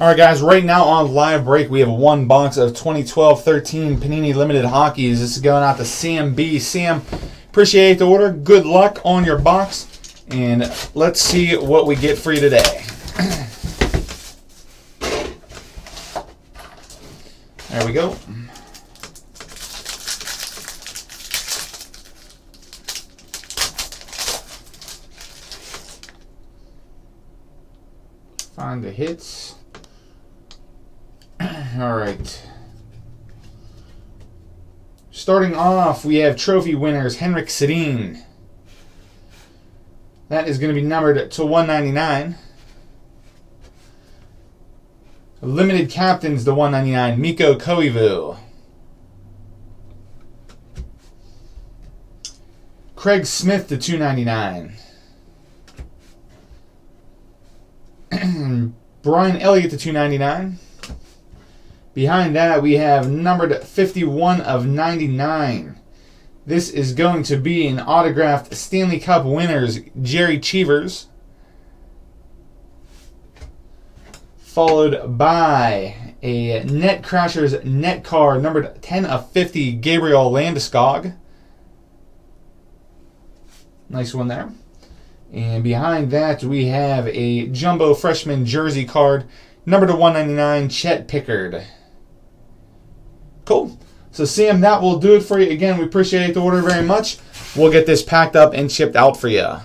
All right, guys, right now on live break, we have one box of 2012-13 Panini Limited Hockeys. This is going out to Sam B. Sam, appreciate the order. Good luck on your box. And let's see what we get for you today. there we go. Find the hits. All right. Starting off, we have trophy winners Henrik Sedin. That is going to be numbered to 199. Limited captains to 199, Mikko Koivu. Craig Smith to 299. Brian Elliott to 299. Behind that, we have numbered 51 of 99. This is going to be an autographed Stanley Cup winners, Jerry Cheevers. Followed by a Net Crashers net card, numbered 10 of 50, Gabriel Landeskog. Nice one there. And behind that, we have a jumbo freshman jersey card, number to 199, Chet Pickard. Cool. So, Sam, that will do it for you. Again, we appreciate the order very much. We'll get this packed up and shipped out for you.